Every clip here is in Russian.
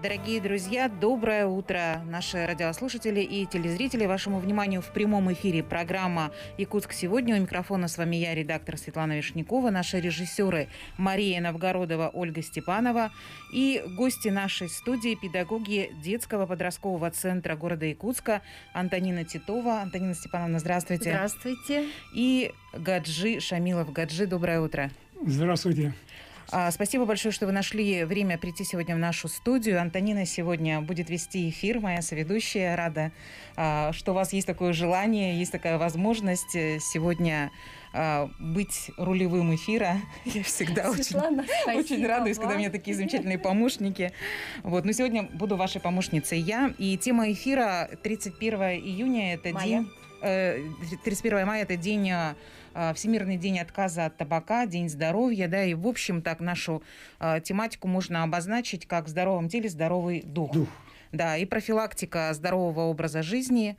Дорогие друзья, доброе утро, наши радиослушатели и телезрители. Вашему вниманию в прямом эфире программа «Якутск сегодня». У микрофона с вами я, редактор Светлана Вишнякова, наши режиссеры Мария Новгородова, Ольга Степанова и гости нашей студии, педагоги детского подросткового центра города Якутска Антонина Титова. Антонина Степановна, здравствуйте. Здравствуйте. И Гаджи Шамилов. Гаджи, доброе утро. Здравствуйте. А, спасибо большое, что вы нашли время прийти сегодня в нашу студию. Антонина сегодня будет вести эфир, моя соведущая. Рада, а, что у вас есть такое желание, есть такая возможность э, сегодня а, быть рулевым эфира. Я всегда Светлана, очень, очень радуюсь, вам. когда у меня такие замечательные помощники. Вот. Но сегодня буду вашей помощницей я. И тема эфира 31 июня – это Майя. день 31 э, мая – это день, Всемирный день отказа от табака, день здоровья, да, и, в общем, так нашу э, тематику можно обозначить как в здоровом теле здоровый дух. дух. Да, и профилактика здорового образа жизни,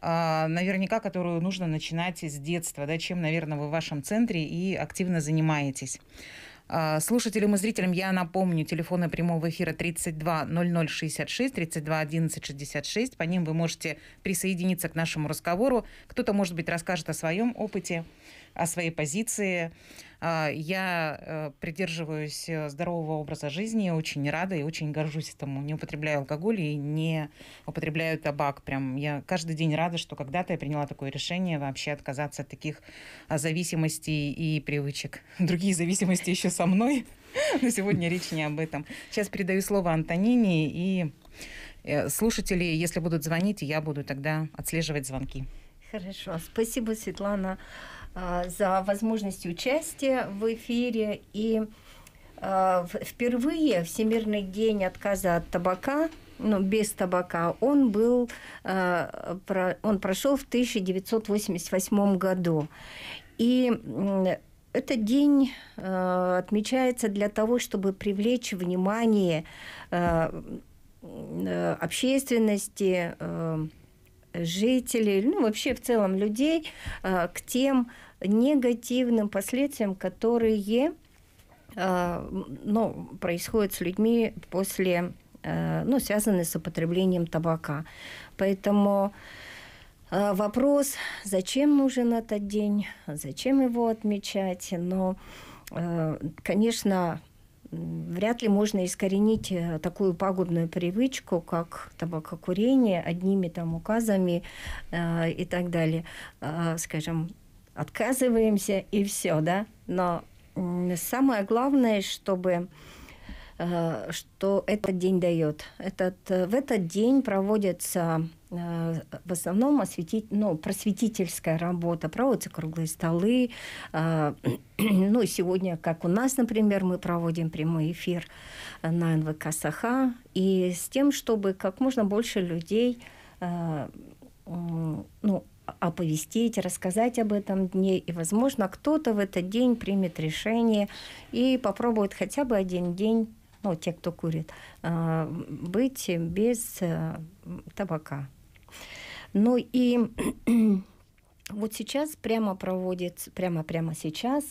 наверняка, которую нужно начинать с детства, да, чем, наверное, вы в вашем центре и активно занимаетесь. А, слушателям и зрителям я напомню, телефоны прямого эфира 32 0066, 32 11 66. По ним вы можете присоединиться к нашему разговору. Кто-то, может быть, расскажет о своем опыте, о своей позиции. А, я э, придерживаюсь э, здорового образа жизни, очень рада и очень горжусь этому. Не употребляю алкоголь и не употребляю табак. Прям я каждый день рада, что когда-то я приняла такое решение вообще отказаться от таких а, зависимостей и привычек. Другие зависимости еще со мной, но сегодня речь не об этом. Сейчас передаю слово Антонине и э, слушатели, если будут звонить, я буду тогда отслеживать звонки. Хорошо. Спасибо, Светлана. А, за возможность участия в эфире. И а, впервые Всемирный день отказа от табака ну, без табака, он был, а, он прошел в 1988 году. И этот день отмечается для того, чтобы привлечь внимание общественности, жителей, ну вообще в целом людей э, к тем негативным последствиям, которые э, ну, происходят с людьми после, э, ну, связанные с употреблением табака. Поэтому вопрос, зачем нужен этот день, зачем его отмечать, но, конечно, вряд ли можно искоренить э, такую пагубную привычку, как табакокурение, одними там указами э, и так далее. Э, скажем, отказываемся и все, да. Но э, самое главное, чтобы Э, что этот день дает. Этот, э, в этот день проводится э, в основном осветить, ну, просветительская работа, проводятся круглые столы. Ну, сегодня, как у нас, например, мы проводим прямой эфир на НВК Саха, и с тем, чтобы как можно больше людей ну, оповестить, рассказать об этом дне, и, возможно, кто-то в этот день примет решение и попробует хотя бы один день ну, те, кто курит, быть без э, табака. Ну и вот сейчас прямо проводится, прямо-прямо сейчас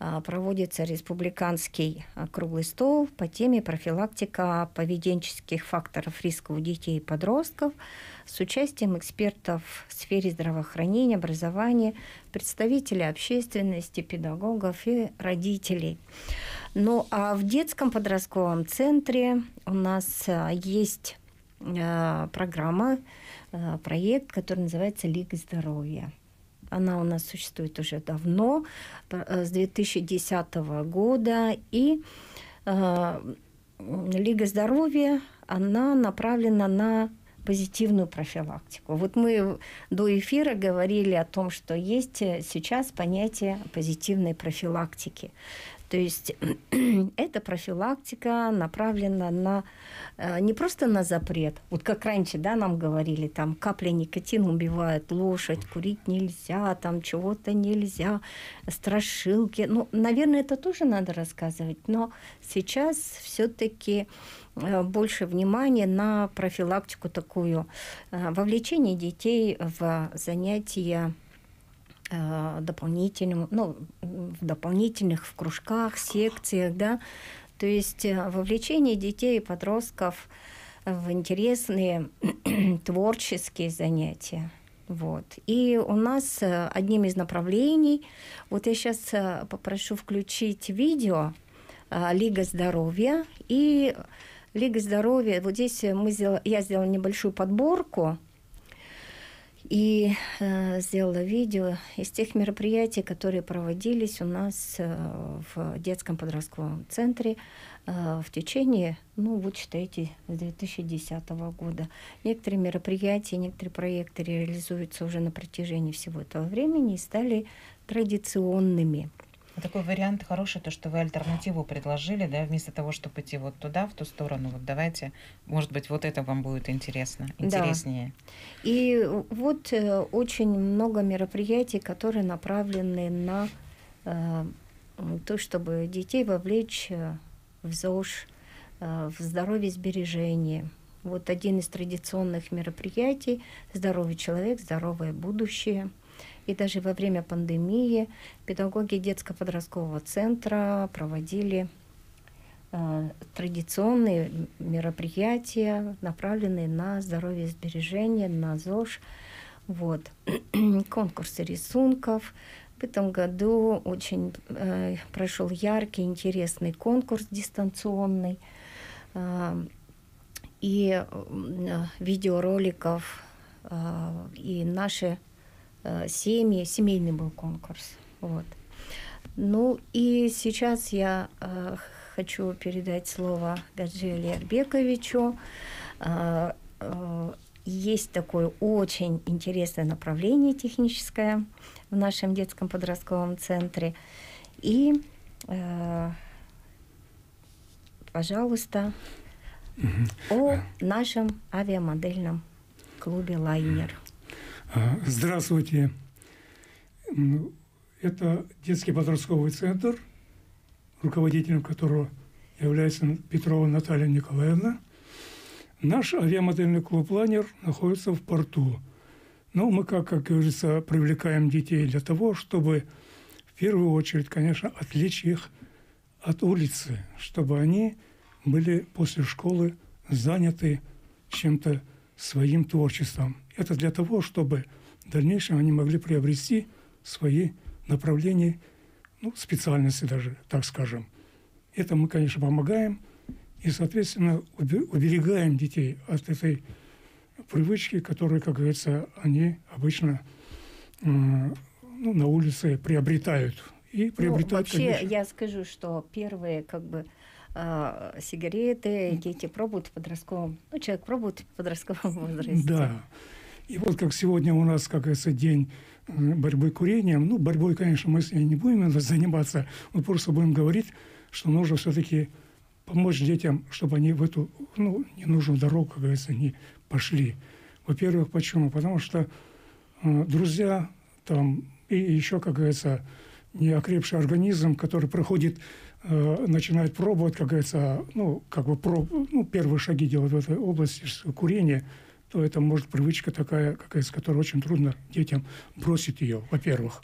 а, проводится республиканский а, круглый стол по теме профилактика поведенческих факторов риска у детей и подростков с участием экспертов в сфере здравоохранения, образования, представителей общественности, педагогов и родителей. Ну а в детском подростковом центре у нас а, есть программа, проект, который называется «Лига здоровья». Она у нас существует уже давно, э, с 2010 года. И э, Лига здоровья, она направлена на позитивную профилактику. Вот мы до эфира говорили о том, что есть сейчас понятие позитивной профилактики. То есть эта профилактика направлена на э, не просто на запрет, вот как раньше, да, нам говорили, там капля никотина убивает лошадь, курить нельзя, там чего-то нельзя, страшилки. Ну, наверное, это тоже надо рассказывать, но сейчас все-таки э, больше внимания на профилактику такую, э, вовлечение детей в занятия дополнительным, ну, в дополнительных в кружках, секциях, да, то есть э, вовлечение детей и подростков в интересные творческие занятия. Вот. И у нас э, одним из направлений, вот я сейчас э, попрошу включить видео Лига здоровья. И Лига здоровья, вот здесь мы сделали, я сделала небольшую подборку и э, сделала видео из тех мероприятий, которые проводились у нас э, в детском подростковом центре э, в течение, ну вот считайте, с 2010 года. Некоторые мероприятия, некоторые проекты реализуются уже на протяжении всего этого времени и стали традиционными. Такой вариант хороший, то, что вы альтернативу предложили, да, вместо того, чтобы идти вот туда, в ту сторону, вот давайте, может быть, вот это вам будет интересно, интереснее. Да. И вот э, очень много мероприятий, которые направлены на э, то, чтобы детей вовлечь э, в ЗОЖ, э, в здоровье сбережения. Вот один из традиционных мероприятий «Здоровый человек, здоровое будущее». И даже во время пандемии педагоги детско-подросткового центра проводили э, традиционные мероприятия, направленные на здоровье и сбережение, на ЗОЖ. Вот. Конкурсы рисунков. В этом году очень э, прошел яркий, интересный конкурс дистанционный. Э, и э, видеороликов, э, и наши семьи, семейный был конкурс. Вот. Ну и сейчас я э, хочу передать слово Гаджи Арбековичу. Э, э, есть такое очень интересное направление техническое в нашем детском подростковом центре. И, э, пожалуйста, о нашем авиамодельном клубе «Лайнер». А, здравствуйте. Это детский подростковый центр, руководителем которого является Петрова Наталья Николаевна. Наш авиамодельный клуб «Планер» находится в порту. Но мы, как, как говорится, привлекаем детей для того, чтобы в первую очередь, конечно, отвлечь их от улицы, чтобы они были после школы заняты чем-то своим творчеством. Это для того, чтобы в дальнейшем они могли приобрести свои направления, ну, специальности даже, так скажем. Это мы, конечно, помогаем и, соответственно, уберегаем детей от этой привычки, которые, как говорится, они обычно э, ну, на улице приобретают. И приобретают, ну, вообще, конечно... я скажу, что первые как бы э, сигареты дети пробуют в подростковом, ну, человек пробует в подростковом возрасте. Да. И вот как сегодня у нас, как говорится, день э, борьбы курением, ну, борьбой, конечно, мы не будем заниматься, мы просто будем говорить, что нужно все-таки помочь детям, чтобы они в эту ну, ненужную дорогу, как говорится, не пошли. Во-первых, почему? Потому что э, друзья там и еще, как говорится, неокрепший организм, который проходит, э, начинает пробовать, как говорится, ну, как бы проб, ну, первые шаги делать в этой области курения – то это может привычка такая, какая, с которой очень трудно детям бросить ее, во-первых.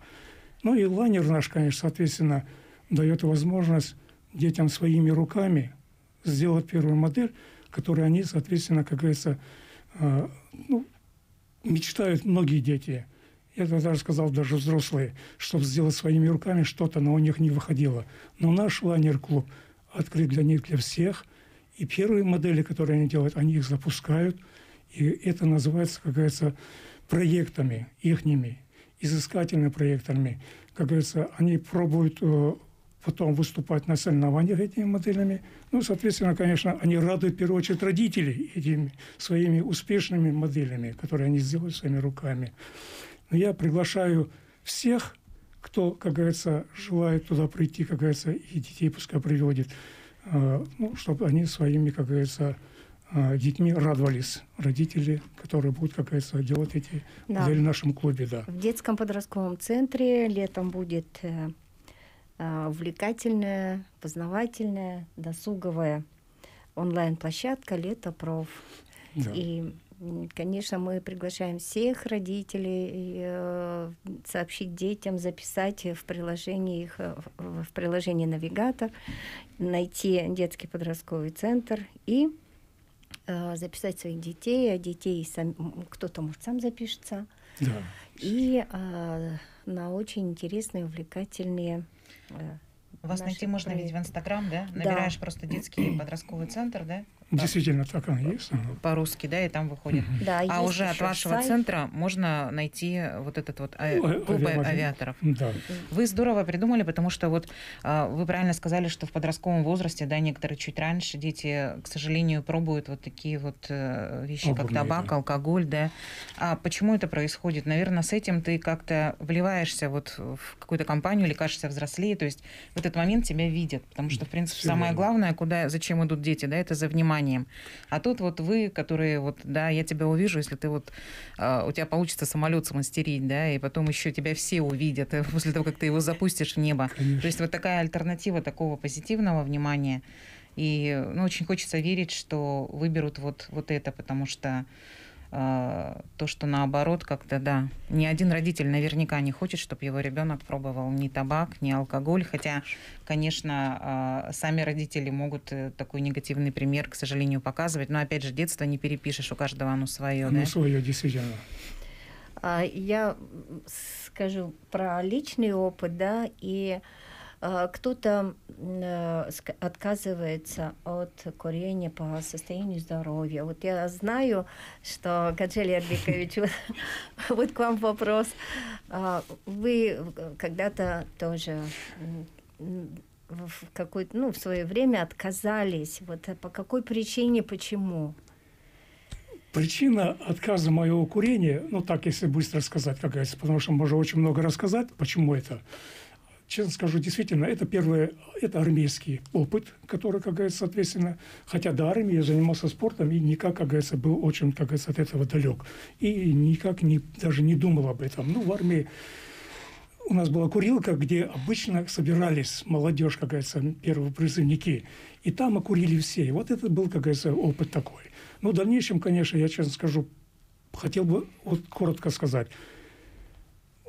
Ну и лайнер наш, конечно, соответственно, дает возможность детям своими руками сделать первую модель, которую они, соответственно, как говорится, э, ну, мечтают многие дети. Я даже сказал, даже взрослые, чтобы сделать своими руками что-то, но у них не выходило. Но наш лайнер-клуб открыт для них, для всех. И первые модели, которые они делают, они их запускают – и это называется, как говорится, проектами ихними, изыскательными проектами. Как говорится, они пробуют э, потом выступать на соревнованиях этими моделями. Ну, соответственно, конечно, они радуют в первую очередь родителей этими своими успешными моделями, которые они сделали своими руками. Но я приглашаю всех, кто, как говорится, желает туда прийти, как говорится, и детей пускай приводит, э, ну, чтобы они своими, как говорится, детьми радовались родители, которые будут, как говорится, делать эти да. в нашем клубе. Да. В детском подростковом центре летом будет э, э, увлекательная, познавательная, досуговая онлайн-площадка «Лето проф». Да. И конечно, мы приглашаем всех родителей э, сообщить детям, записать в приложении их э, в приложении навигатор, найти детский подростковый центр и записать своих детей, а детей сам, кто-то может сам запишется. Да. И на очень интересные, увлекательные вас найти можно ведь в Инстаграм, да? Набираешь да. просто детский подростковый центр, да? Действительно, так оно есть. По-русски, да, и там выходит. Да, а уже от вашего сайт. центра можно найти вот этот вот а... клуб авиаторов. Да. Вы здорово придумали, потому что вот а, вы правильно сказали, что в подростковом возрасте, да, некоторые чуть раньше дети, к сожалению, пробуют вот такие вот э, вещи, Обувные, как табак, да. алкоголь, да. А почему это происходит? Наверное, с этим ты как-то вливаешься вот в какую-то компанию или кажешься взрослее, то есть в этот момент тебя видят, потому что, в принципе, Все самое главное, куда, зачем идут дети, да, это за внимание вниманием. А тут вот вы, которые вот, да, я тебя увижу, если ты вот, э, у тебя получится самолет смастерить, да, и потом еще тебя все увидят э, после того, как ты его запустишь в небо. Конечно. То есть вот такая альтернатива такого позитивного внимания. И ну, очень хочется верить, что выберут вот, вот это, потому что то, что наоборот как-то, да, ни один родитель наверняка не хочет, чтобы его ребенок пробовал ни табак, ни алкоголь, хотя, конечно, а, сами родители могут э, такой негативный пример, к сожалению, показывать, но, опять же, детство не перепишешь, у каждого оно свое. Оно да? свое, действительно. А, я скажу про личный опыт, да, и кто-то э, отказывается от курения по состоянию здоровья. Вот я знаю, что, Каджели Арбикович, вот к вам вопрос. А, вы когда-то тоже в какой ну, в свое время отказались. Вот по какой причине, почему? Причина отказа моего курения, ну так, если быстро сказать, как говорится, потому что можно очень много рассказать, почему это честно скажу, действительно, это первое, это армейский опыт, который, как говорится, соответственно, хотя до армии я занимался спортом и никак, как говорится, был очень, как говорится, от этого далек. И никак не, даже не думал об этом. Ну, в армии у нас была курилка, где обычно собирались молодежь, как говорится, первые призывники. И там окурили все. И вот это был, как говорится, опыт такой. Но в дальнейшем, конечно, я честно скажу, хотел бы вот коротко сказать.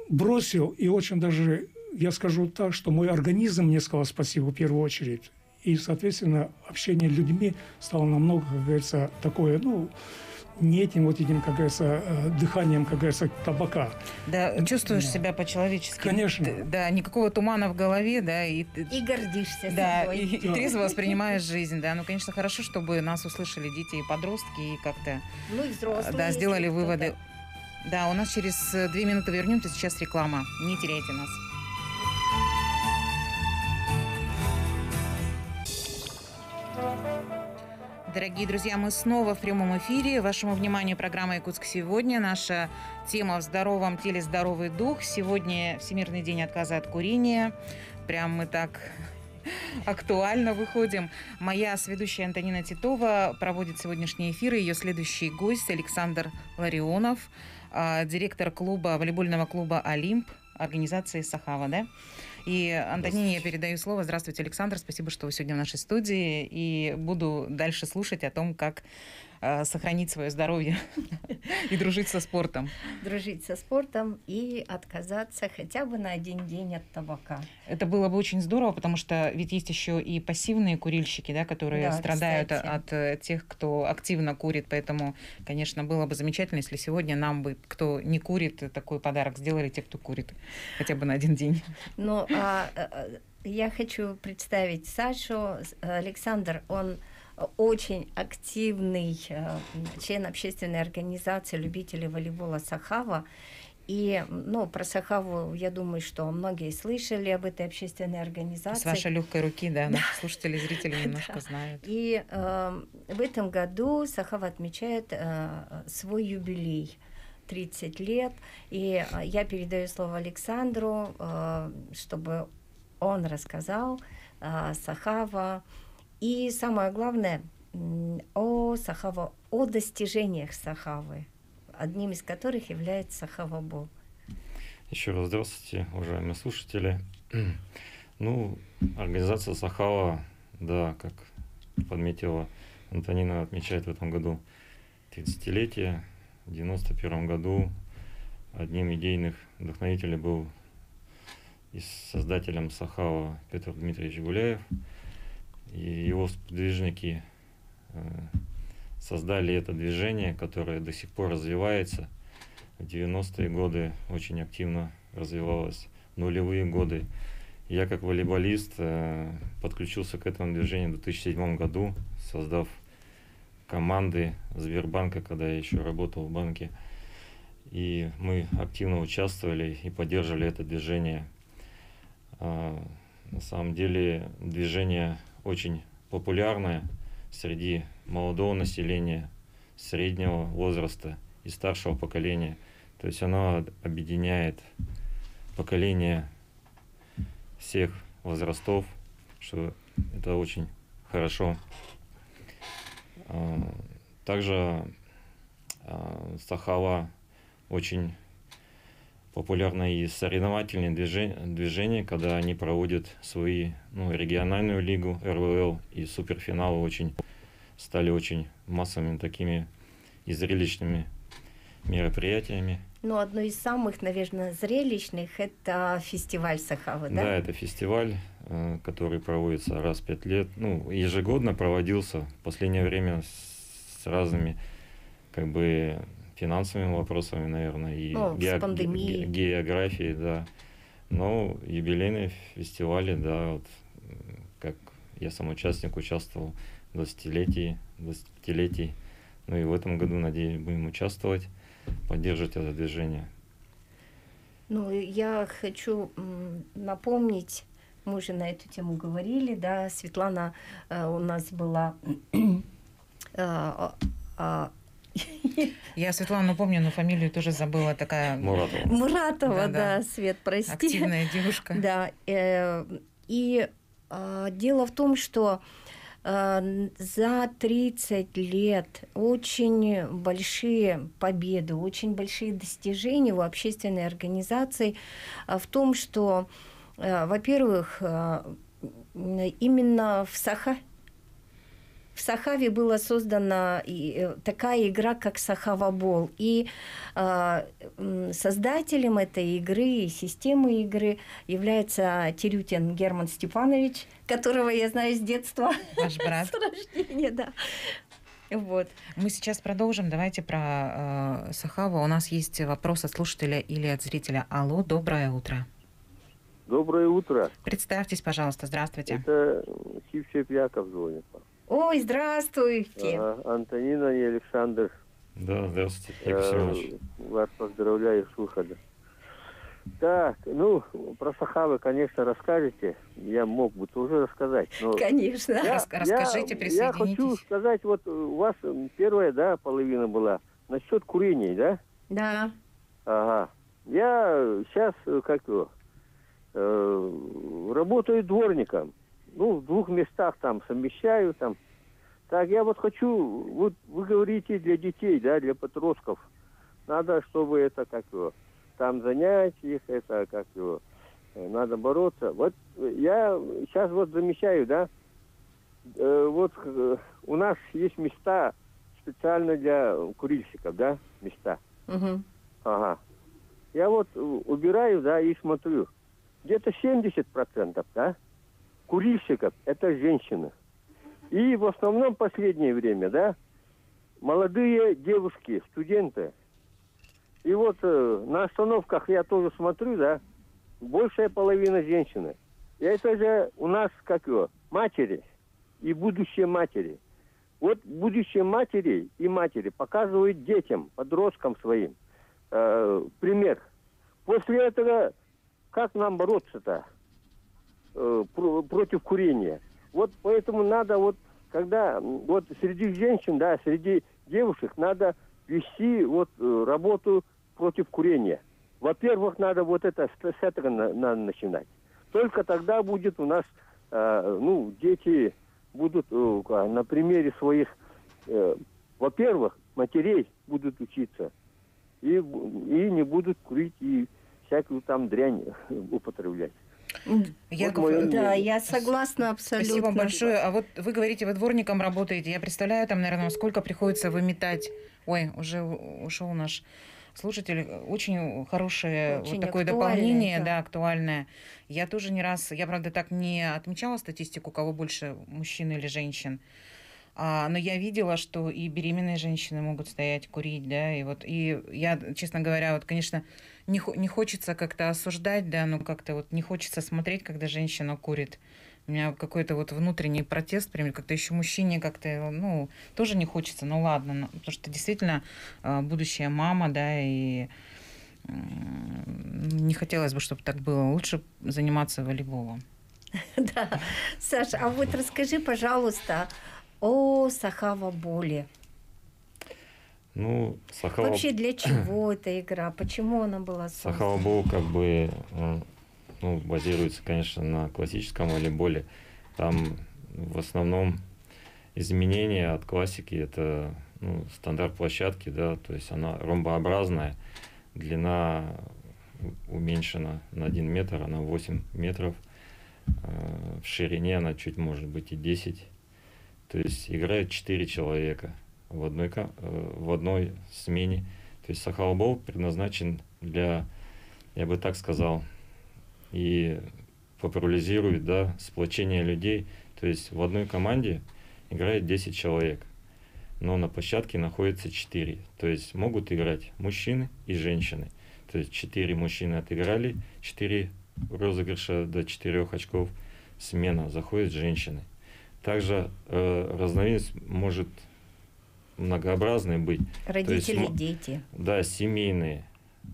Бросил и очень даже я скажу так, что мой организм мне сказал спасибо в первую очередь. И, соответственно, общение с людьми стало намного, как говорится, такое, ну, не этим вот этим, как говорится, э, дыханием, как говорится, табака. Да, чувствуешь да. себя по-человечески. Конечно. Да, никакого тумана в голове, да. И, и гордишься да, собой. И, и трезво воспринимаешь жизнь, да. Ну, конечно, хорошо, чтобы нас услышали дети и подростки, и как-то... Ну, и взрослые. Да, сделали выводы. Да, у нас через э, две минуты вернемся, сейчас реклама. Не теряйте нас. Дорогие друзья, мы снова в прямом эфире. Вашему вниманию программа «Якутск сегодня». Наша тема «В здоровом теле здоровый дух». Сегодня Всемирный день отказа от курения. Прям мы так актуально выходим. Моя сведущая Антонина Титова проводит сегодняшний эфир. Ее следующий гость Александр Ларионов, а, директор клуба, волейбольного клуба «Олимп», организации «Сахава». Да? И Антонине я передаю слово. Здравствуйте, Александр. Спасибо, что вы сегодня в нашей студии. И буду дальше слушать о том, как Э, сохранить свое здоровье и дружить со спортом. Дружить со спортом и отказаться хотя бы на один день от табака. Это было бы очень здорово, потому что ведь есть еще и пассивные курильщики, да, которые да, страдают кстати. от э, тех, кто активно курит. Поэтому, конечно, было бы замечательно, если сегодня нам бы, кто не курит, такой подарок сделали те, кто курит хотя бы на один день. Ну, а, э, я хочу представить Сашу. Александр, он очень активный э, член общественной организации любителей волейбола Сахава. И ну, про Сахаву, я думаю, что многие слышали об этой общественной организации. С вашей легкой руки, да, да. слушатели, зрители немножко да. знают. И э, в этом году Сахава отмечает э, свой юбилей. 30 лет. И я передаю слово Александру, э, чтобы он рассказал э, Сахава, и самое главное, о Сахава, о достижениях Сахавы, одним из которых является Сахава-Бол. Еще раз здравствуйте, уважаемые слушатели. Ну, организация Сахава, да, как подметила Антонина, отмечает в этом году 30-летие. В 91 году одним идейных вдохновителей был и создателем Сахава Петр Дмитриевич Гуляев. И его сподвижники э, создали это движение, которое до сих пор развивается. В 90-е годы очень активно развивалось, нулевые годы. Я как волейболист э, подключился к этому движению в 2007 году, создав команды Сбербанка, когда я еще работал в банке. И мы активно участвовали и поддерживали это движение. А, на самом деле движение очень популярное среди молодого населения, среднего возраста и старшего поколения. То есть оно объединяет поколение всех возрастов, что это очень хорошо. А, также а, Сахава очень популярно и соревновательные движения, движения, когда они проводят свои ну, региональную лигу РВЛ и суперфиналы очень стали очень массовыми такими и зрелищными мероприятиями. Ну, одно из самых, наверное, зрелищных – это фестиваль Сахавы, да? Да, это фестиваль, э, который проводится раз в пять лет. Ну, ежегодно проводился в последнее время с разными, как бы, финансовыми вопросами, наверное, и ну, ге- ге- географией, да. Но юбилейные фестивали, да, вот, как я сам участник участвовал в 20-летии, 25-летии. Ну и в этом году, надеюсь, будем участвовать, поддерживать это движение. Ну, я хочу напомнить, мы уже на эту тему говорили, да, Светлана э, у нас была э, э, я Светлану помню, но фамилию тоже забыла такая. Муратова. Муратова, да, да, да. Свет, прости. Активная девушка. Да. Э, и э, дело в том, что э, за 30 лет очень большие победы, очень большие достижения у общественной организации э, в том, что, э, во-первых, э, именно в Саха в Сахаве была создана э, такая игра, как Сахавабол. И э, создателем этой игры и системы игры является Терютин Герман Степанович, которого я знаю с детства. Ваш брат. С рождения, да. Вот. Мы сейчас продолжим. Давайте про э, Сахаву. У нас есть вопрос от слушателя или от зрителя. Алло, доброе утро. Доброе утро. Представьтесь, пожалуйста. Здравствуйте. Это Сивчев Яков звонит. Ой, здравствуйте. А, Антонина и Александр. Да, здравствуйте, Яков Вас поздравляю с выхода. Так, ну, про Сахавы, конечно, расскажете. Я мог бы тоже рассказать. Но конечно. Я, Расскажите, присоединитесь. Я хочу сказать, вот у вас первая, да, половина была насчет курения, да? Да. Ага. Я сейчас, как его, э, работаю дворником ну, в двух местах там совмещаю там. Так, я вот хочу, вот вы говорите для детей, да, для подростков. Надо, чтобы это, как его, там занять их, это, как его, э, надо бороться. Вот я сейчас вот замечаю, да, э, вот э, у нас есть места специально для курильщиков, да, места. Угу. Ага. Я вот убираю, да, и смотрю. Где-то 70%, да, курильщиков – это женщины. И в основном последнее время, да, молодые девушки, студенты. И вот э, на остановках я тоже смотрю, да, большая половина женщины. И это же у нас, как его, матери и будущие матери. Вот будущие матери и матери показывают детям, подросткам своим э, пример. После этого как нам бороться-то? Э, против курения. Вот поэтому надо вот, когда вот среди женщин, да, среди девушек надо вести вот э, работу против курения. Во-первых, надо вот это с этого на, надо начинать. Только тогда будет у нас, э, ну, дети будут э, на примере своих, э, во-первых, матерей будут учиться и, и не будут курить и всякую там дрянь употреблять. Я Вот Да, я согласна абсолютно. Спасибо большое. А вот вы говорите, вы дворником работаете. Я представляю, там, наверное, сколько приходится выметать. Ой, уже ушел наш слушатель. Очень хорошее Очень вот такое дополнение, да. да. актуальное. Я тоже не раз, я, правда, так не отмечала статистику, кого больше, мужчин или женщин. А, но я видела, что и беременные женщины могут стоять курить, да, и вот, и я, честно говоря, вот, конечно, не, не хочется как-то осуждать, да, но как-то вот не хочется смотреть, когда женщина курит. У меня какой-то вот внутренний протест, прям как-то еще мужчине как-то, ну, тоже не хочется, ну ладно, ну, потому что действительно а, будущая мама, да, и не хотелось бы, чтобы так было. Лучше заниматься волейболом. Да. Саша, а вот расскажи, пожалуйста, о Сахава боли. Ну, Сахава, Вообще для чего эта игра? Почему она была создана? Сахава Боу как бы э, ну, базируется, конечно, на классическом волейболе. Там в основном изменения от классики это ну, стандарт площадки, да, то есть она ромбообразная, длина уменьшена на 1 метр, она 8 метров, э, в ширине она чуть может быть и 10. То есть играют 4 человека в одной, э, в одной смене. То есть Сахалбол предназначен для, я бы так сказал, и популяризирует, да, сплочение людей. То есть в одной команде играет 10 человек, но на площадке находится 4. То есть могут играть мужчины и женщины. То есть 4 мужчины отыграли, 4 розыгрыша до 4 очков, смена, заходят женщины. Также э, разновидность может многообразной быть. Родители, мо- дети. Да, семейные.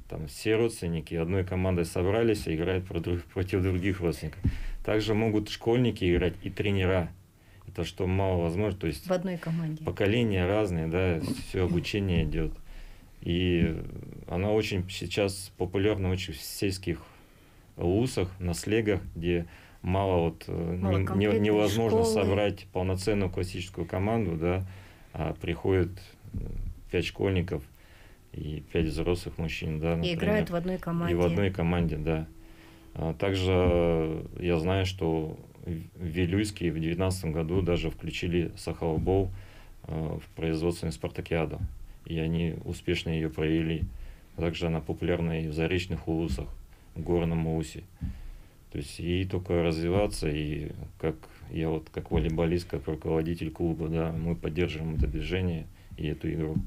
Там все родственники одной командой собрались и играют против других родственников. Также могут школьники играть и тренера. Это что мало возможно. То есть В одной команде. поколения разные, да, все обучение идет. И она очень сейчас популярна очень в сельских лусах, на слегах, где мало вот э, не- не- невозможно школы. собрать полноценную классическую команду, да, а приходит э, пять школьников и пять взрослых мужчин, да, И например. играют в одной команде. И в одной команде, да. А Также э, я знаю, что в Вилюйске в 2019 году даже включили Сахалбол э, в производственную спартакиаду. И они успешно ее провели. Также она популярна и в заречных улусах, в горном улусе. То есть ей только развиваться, и как я вот как волейболист, как руководитель клуба, да, мы поддерживаем это движение и эту игру.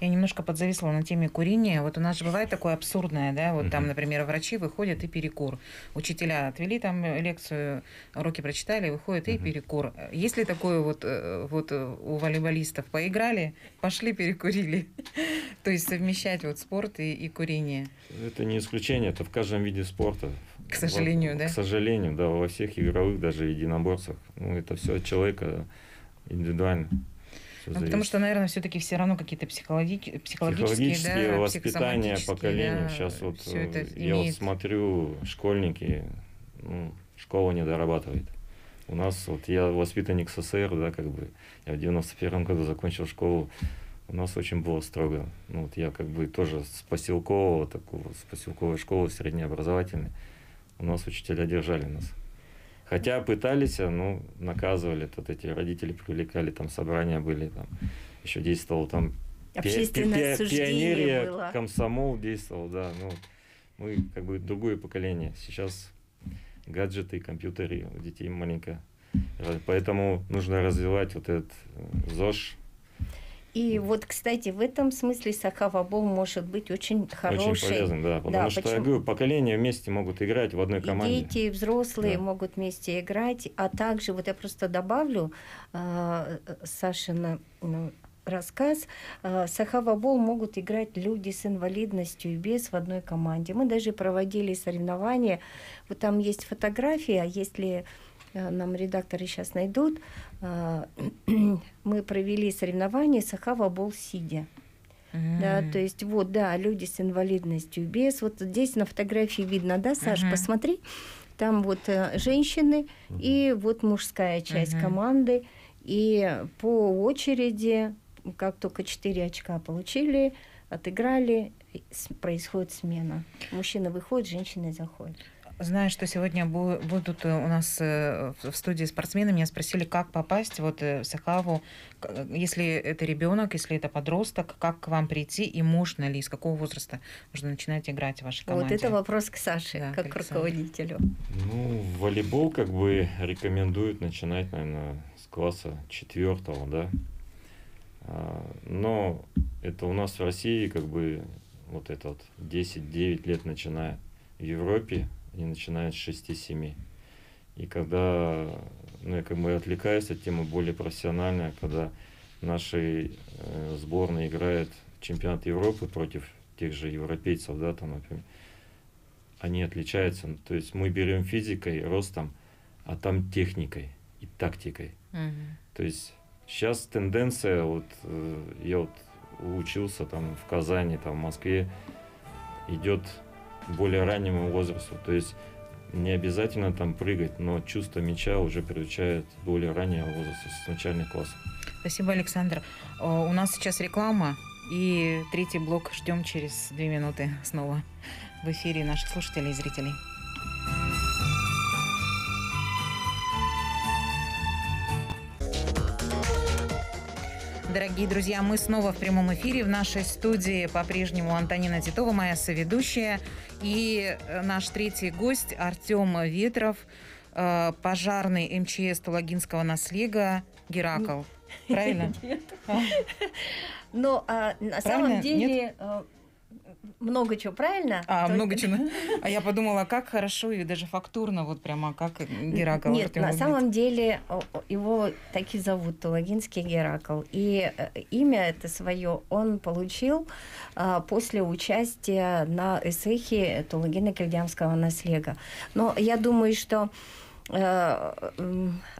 Я немножко подзависла на теме курения. Вот у нас же бывает такое абсурдное, да, вот там, например, врачи выходят и перекур. Учителя отвели там лекцию, уроки прочитали, выходят и перекур. Есть ли такое вот, э, вот э, у волейболистов? Поиграли, пошли перекурили. То есть совмещать вот спорт и, и курение. Это не исключение, это в каждом виде спорта. К сожалению, Во- да? К сожалению, да, во всех игровых, даже единоборствах. Ну, это все от человека индивидуально. Ну, потому что, наверное, все-таки все равно какие-то психологи- психологические, Психологические да, воспитания психосоматические, поколений. да, Сейчас вот это э, я вот имеет. смотрю, школьники, ну, школа не дорабатывает. У нас, вот я воспитанник СССР, да, как бы, я в 91 году закончил школу, у нас очень было строго. Ну, вот я как бы тоже с поселкового, такого, с поселковой школы среднеобразовательной, у нас учителя держали нас. Хотя пытались, а, ну, наказывали, тут эти родители привлекали, там собрания были, там, еще действовал там пи- Общественное пи- осуждение пионерия, было. комсомол действовал, да, ну, мы как бы другое поколение. Сейчас гаджеты, компьютеры у детей маленько. Э, Поэтому нужно развивать вот этот э, ЗОЖ. И вот, кстати, в этом смысле Сахавабол может быть очень хороший. Очень полезным, да. Потому Да, что, я почему? говорю, поколения вместе могут играть в одной И команде. дети, и взрослые Да. могут вместе играть, а также, вот я просто добавлю, э, Сашина ну, рассказ, э, Сахавабол могут играть люди с инвалидностью и без в одной команде. Мы даже проводили соревнования, вот там есть фотография, если э, нам редакторы сейчас найдут, э, мы провели соревнования Сахавабол сидя. Да, М. то есть вот, да, люди с инвалидностью без. Вот здесь на фотографии видно, да, Саш, Мгм. посмотри. Там вот э, женщины и вот мужская часть Мгм. команды. И по очереди, как только 4 очка получили, отыграли, с- происходит смена. Мужчина выходит, женщина заходит. Знаю, что сегодня будут у нас э, в студии спортсмены. Меня спросили, как попасть вот э, в Сахаву, если это ребенок, если это подросток, как к вам прийти и можно ли, с какого возраста можно начинать играть в вашей команде? Вот это вопрос к Саше, да, как к руководителю. Ну, волейбол как бы рекомендуют начинать, наверное, с класса четвертого, да. А, но это у нас в России как бы вот это вот 10-9 лет начиная. В Европе они начинают с 6-7. И когда, ну, я как бы отвлекаюсь от темы более профессиональная, когда наши э, сборные играют чемпионат Европы против тех же европейцев, да, там, например, они отличаются. То есть мы берем физикой, ростом, а там техникой и тактикой. Mm-hmm. То есть сейчас тенденция, вот э, я вот учился там в Казани, там в Москве, идет более раннему возрасту. То есть не обязательно там прыгать, но чувство мяча уже приучает более раннего возраста, с начальных классов. Спасибо, Александр. У нас сейчас реклама, и третий блок ждем через две минуты снова в эфире наших слушателей и зрителей. Дорогие друзья, мы снова в прямом эфире. В нашей студии по-прежнему Антонина Титова, моя соведущая. И э, наш третий гость Артем Ветров, э, пожарный МЧС Тулагинского наслега Геракл. Правильно? Но а, на самом деле э, много чего, правильно? А, То много есть... чего. А я подумала, как хорошо и даже фактурно, вот прямо как Геракл. Нет, на самом деле его так и зовут, Тулагинский Геракл. И э, имя это свое он получил а, после участия на эсэхе Тулагина Кельдямского наслега. Но я думаю, что э,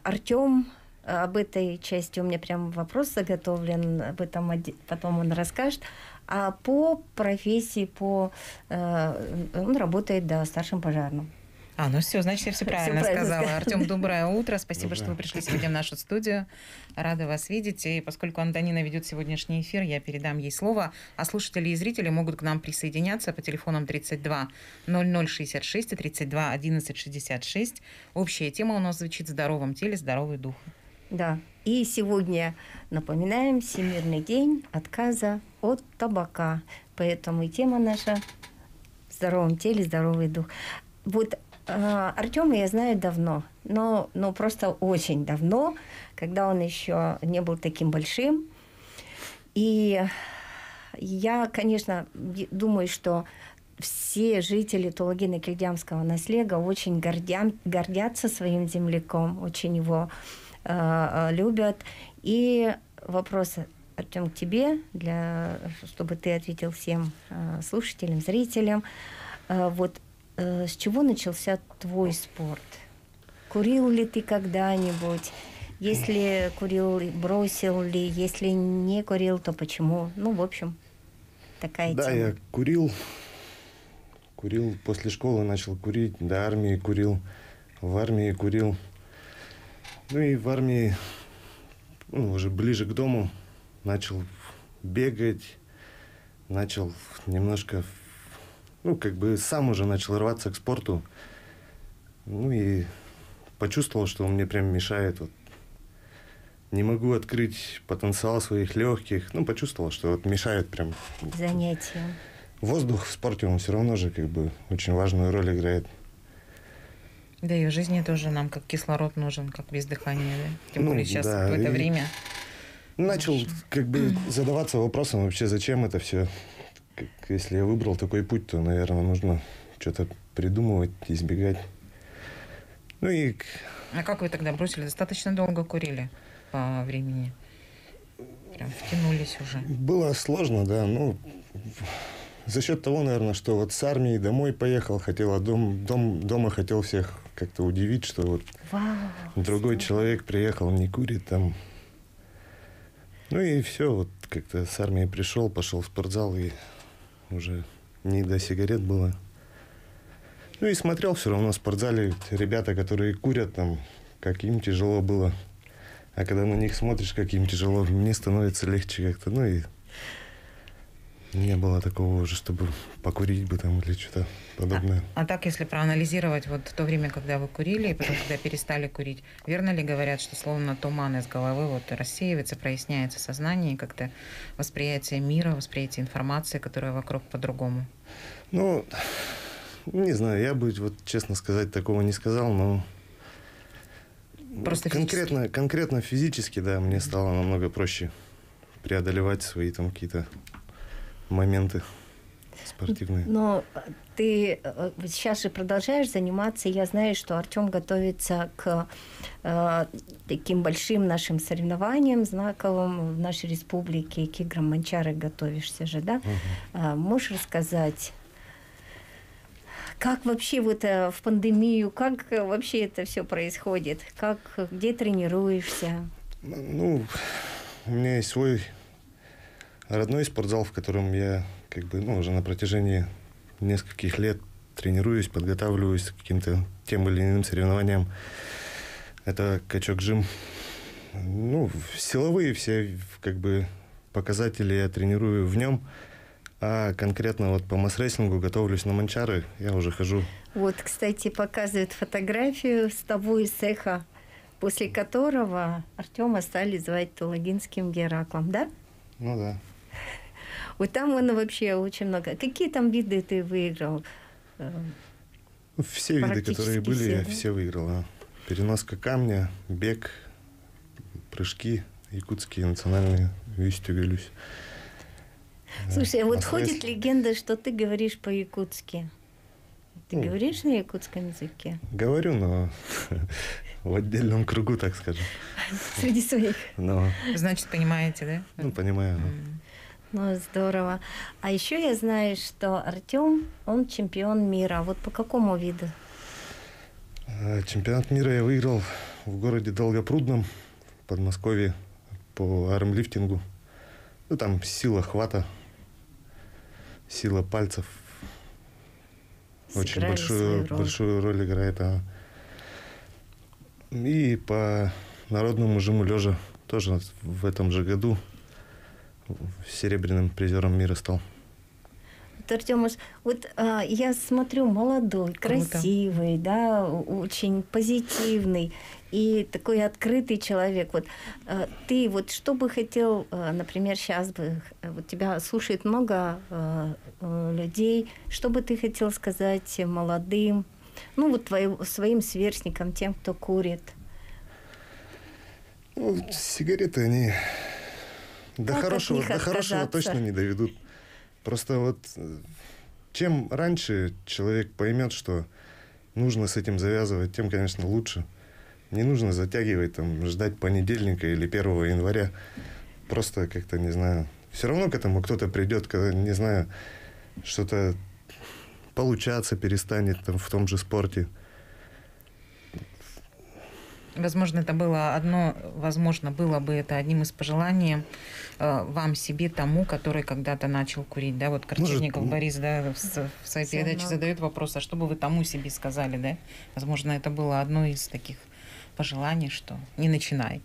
Артем об этой части у меня прям вопрос заготовлен, об этом потом он расскажет. А по профессии, по, э, он работает, да, старшим пожарным. А, ну все, значит, я все правильно, все правильно сказала. Артем, доброе утро. Спасибо, доброе. что вы пришли сегодня в нашу студию. Рада вас видеть. И поскольку Антонина ведет сегодняшний эфир, я передам ей слово. А слушатели и зрители могут к нам присоединяться по телефонам 32 0066 и 32 11 66. Общая тема у нас звучит «В здоровом теле, здоровый дух». Да. И сегодня напоминаем Всемирный день отказа от табака. Поэтому и тема наша в здоровом теле, здоровый дух. Вот э, Артема я знаю давно, но, но просто очень давно, когда он еще не был таким большим. И я, конечно, думаю, что все жители Тулагина-Кельдямского наслега очень гордя, гордятся своим земляком, очень его любят. И вопрос, Артем, к тебе, для, чтобы ты ответил всем э, слушателям, зрителям. Э, вот с чего начался твой спорт? Курил ли ты когда-нибудь? Если курил, бросил ли? Если не курил, то почему? Ну, в общем, такая да, тема. Да, я курил. Курил после школы, начал курить. До армии курил. В армии курил. Ну и в армии, ну, уже ближе к дому, начал бегать, начал немножко, ну, как бы сам уже начал рваться к спорту. Ну и почувствовал, что он мне прям мешает. Вот. Не могу открыть потенциал своих легких. Ну, почувствовал, что вот мешает прям. Занятия. Воздух в спорте, он все равно же как бы очень важную роль играет. Да и в жизни тоже нам как кислород нужен, как без дыхания, да? Тем ну, более сейчас да. в это и время. Начал Наш... как бы задаваться вопросом вообще, зачем это все. Как, если я выбрал такой путь, то, наверное, нужно что-то придумывать, избегать. Ну и... А как вы тогда бросили? Достаточно долго курили по времени? Прям втянулись уже. Было сложно, да. Ну, за счет того, наверное, что вот с армии домой поехал, хотел, дом, дом, дома хотел всех как-то удивить, что вот Вау, другой человек приехал, не курит там. Ну и все, вот как-то с армии пришел, пошел в спортзал и уже не до сигарет было. Ну и смотрел все равно в спортзале ребята, которые курят там, как им тяжело было. А когда на них смотришь, как им тяжело, мне становится легче как-то. Ну и Не было такого уже, чтобы покурить бы там или что-то подобное. А, а так, если проанализировать вот то время, когда вы курили, и потом, когда перестали курить, верно ли говорят, что словно туман из головы вот рассеивается, проясняется сознание, и как-то восприятие мира, восприятие информации, которая вокруг по-другому? Ну, не знаю, я бы, вот честно сказать, такого не сказал, но Просто конкретно, физически? конкретно физически, да, мне стало намного проще преодолевать свои там какие-то моменты спортивные. Но ты э, сейчас же продолжаешь заниматься. Я знаю, что Артем готовится к э, таким большим нашим соревнованиям знаковым в нашей республике. К играм Манчары готовишься же, да? А, можешь рассказать, как вообще вот э, в пандемию, как э, вообще это все происходит? Как, где тренируешься? Ну, у меня есть свой родной спортзал, в котором я как бы, ну, уже на протяжении нескольких лет тренируюсь, подготавливаюсь к каким-то тем или иным соревнованиям. Это качок жим. Ну, силовые все как бы показатели я тренирую в нем, а конкретно вот по масс-рейсингу готовлюсь на манчары, я уже хожу. Вот, кстати, показывают фотографию с тобой из цеха, после которого Артема стали звать Тулагинским Гераклом, да? Ну да. Вот там он вообще очень много. Какие там виды ты выиграл? Все виды, которые были, все, я да? все выиграл. да. Переноска камня, бег, прыжки, якутские национальные, весь велюсь. Слушай, а вот Масс-рейс. ходит легенда, что ты говоришь по-якутски. Ты Ну. говоришь на якутском языке? Говорю, но в отдельном кругу, так скажем. Среди своих. Но, Значит, понимаете, да? ну, понимаю. да. Ну, здорово. А еще я знаю, что Артем, он чемпион мира. Вот по какому виду? А, Чемпионат мира я выиграл в городе Долгопрудном, в Подмосковье, по армлифтингу. Ну, там сила хвата, сила пальцев. Очень Сыграли большую, свою роль. большую роль играет она. И по народному жиму лежа тоже в этом же году серебряным призером мира стал. Вот, Артемыш, вот а, я смотрю, молодой, Круто. красивый, да, у- очень позитивный и такой открытый человек. Вот а, ты вот что бы хотел, а, например, сейчас бы э, вот тебя слушает много а, э, людей, что бы ты хотел сказать молодым, ну вот твоим, своим сверстникам, тем, кто курит? Ну, сигареты, они до Как хорошего, до хорошего точно не доведут. Просто вот э, чем раньше человек поймет, что нужно с этим завязывать, тем, конечно, лучше. Не нужно затягивать, там, ждать понедельника или 1 января. Просто как-то, не знаю, все равно к этому кто-то придет, когда, не знаю, что-то получаться перестанет там, в том же спорте. Возможно, это было одно, возможно, было бы это одним из пожеланий э, вам, себе, тому, который когда-то начал курить, да, вот Корчевников Может, Борис, да, в, в своей передаче задает вопрос, а что бы вы тому себе сказали, да? Возможно, это было одно из таких пожеланий, что не начинай.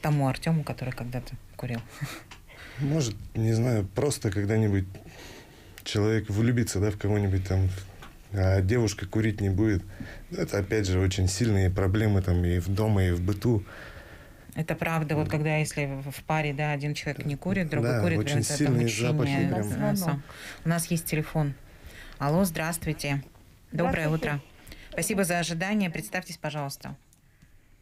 Тому Артему, который когда-то курил. Может, не знаю, просто когда-нибудь человек влюбится, да, в кого-нибудь там, а девушка курить не будет. Это, опять же, очень сильные проблемы там и в дома, и в быту. Это правда, вот когда если в паре, да, один человек не курит, другой Да, курит, очень прям это сильные мучение. запахи прям. Да. У нас есть телефон. Алло, здравствуйте. Доброе Здравствуйте. утро. Спасибо за ожидание. Представьтесь, пожалуйста.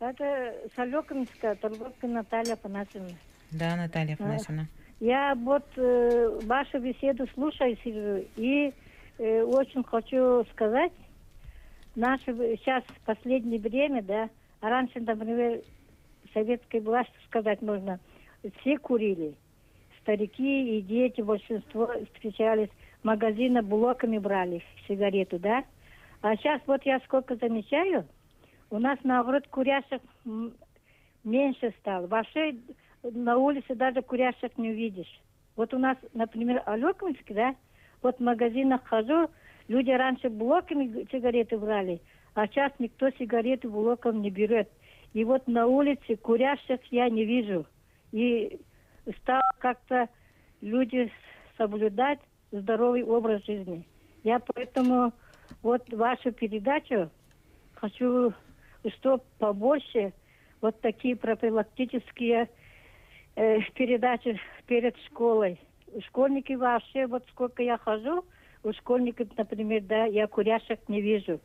Это Солекинская, торговка Наталья Панасовна. Да, Наталья А. Афанасьевна. Я вот э, вашу беседу слушаю и э, очень хочу сказать, наше сейчас последнее время, да, а раньше, например, советской власти сказать можно, все курили. Старики и дети, большинство встречались, магазины блоками брали сигарету, да. А сейчас вот я сколько замечаю, у нас, наоборот, курящих меньше стало. Вообще на улице даже курящих не увидишь. Вот у нас, например, Алекминск, да, вот в магазинах хожу, люди раньше блоками сигареты брали, а сейчас никто сигареты блоком не берет. И вот на улице курящих я не вижу. И стало как-то люди соблюдать здоровый образ жизни. Я поэтому вот вашу передачу хочу, что побольше вот такие профилактические э, передачи перед школой. Школьники вообще, вот сколько я хожу, у школьников, например, да, я курящих не вижу.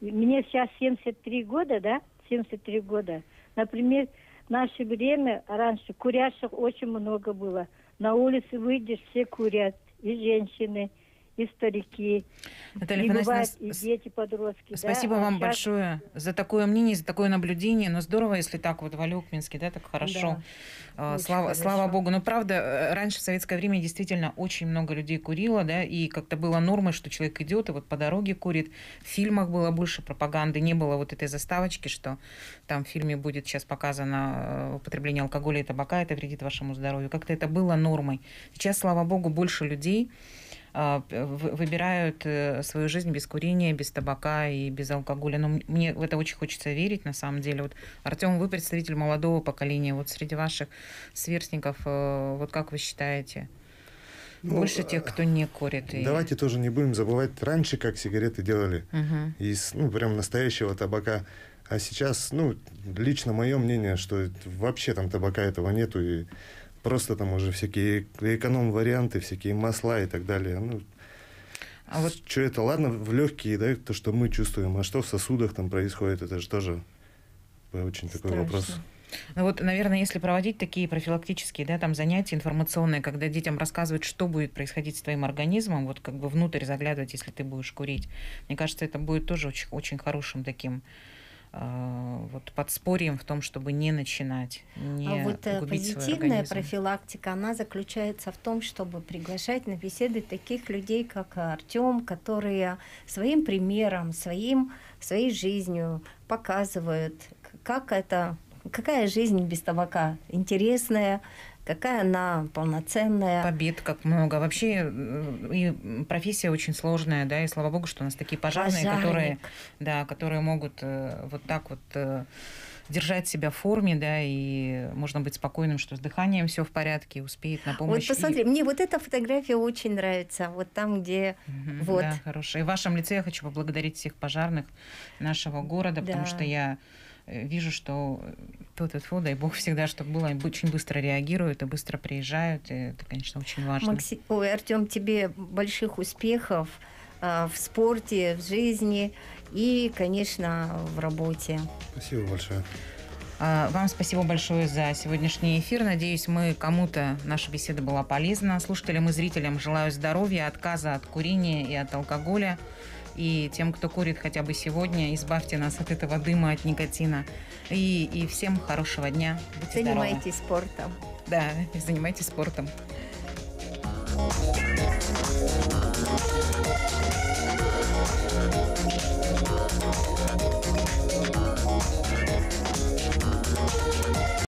Мне сейчас 73 года, да, 73 года. Например, в наше время раньше курящих очень много было. На улице выйдешь, все курят, и женщины, и старики, Наталья и Афанасьевна, и дети, подростки. да. Спасибо А вам щас- большое за такое мнение, за такое наблюдение. Но здорово, если так вот в Алёкминске, да, так хорошо. Да, А, слава, хорошо. слава богу. Но правда, э, раньше в советское время действительно очень много людей курило, да, и как-то было нормой, что человек идет и вот по дороге курит. В фильмах было больше пропаганды, не было вот этой заставочки, что там в фильме будет сейчас показано э, употребление алкоголя и табака, это вредит вашему здоровью. Как-то это было нормой. Сейчас, слава богу, больше людей а, выбирают э, свою жизнь без курения, без табака и без алкоголя. Но мне в это очень хочется верить, на самом деле. Вот, Артем, вы представитель молодого поколения. Вот среди ваших сверстников, э, вот как вы считаете, Ну, больше тех, кто не курит? и- Давайте тоже не будем забывать раньше, как сигареты делали. Мгм. из, ну, прям настоящего табака. А сейчас, ну, лично мое мнение, что вообще там табака этого нету, и просто там уже всякие эконом-варианты, всякие масла и так далее. Ну, А вот что это, ладно, в легкие, да, то, что мы чувствуем, а что в сосудах там происходит, это же тоже очень такой Страшно. вопрос. Ну вот, наверное, если проводить такие профилактические да, там, занятия информационные, когда детям рассказывают, что будет происходить с твоим организмом, вот как бы внутрь заглядывать, если ты будешь курить, мне кажется, это будет тоже очень, очень хорошим таким э, вот подспорьем в том, чтобы не начинать, не а вот э, позитивная профилактика, она заключается в том, чтобы приглашать на беседы таких людей, как Артем, которые своим примером, своим, своей жизнью показывают, как это, какая жизнь без табака интересная, какая она полноценная. Побед как много. Вообще э, и профессия очень сложная, да, и слава богу, что у нас такие пожарные, которые, Пожарник. да, которые могут э, вот так вот э, держать себя в форме, да, и можно быть спокойным, что с дыханием все в порядке, и успеет на Вот помощь. и- посмотри, мне вот эта фотография очень нравится. Вот там, где Мгм, Вот. Да, хорошая. И в вашем лице я хочу поблагодарить всех пожарных нашего города, потому Да. что я вижу, что тот фу дай бог всегда, чтобы было, очень быстро реагируют и быстро приезжают. И это, конечно, очень важно. Макси... Ой, Артем, тебе больших успехов а, в спорте, в жизни и, конечно, в работе. Спасибо большое. А, Вам спасибо большое за сегодняшний эфир. Надеюсь, мы кому-то наша беседа была полезна. Слушателям и зрителям желаю здоровья, отказа от курения и от алкоголя. И тем, кто курит хотя бы сегодня, избавьте нас от этого дыма, от никотина. И, и всем хорошего дня. Будьте здоровы. Занимайтесь спортом. Да, занимайтесь спортом.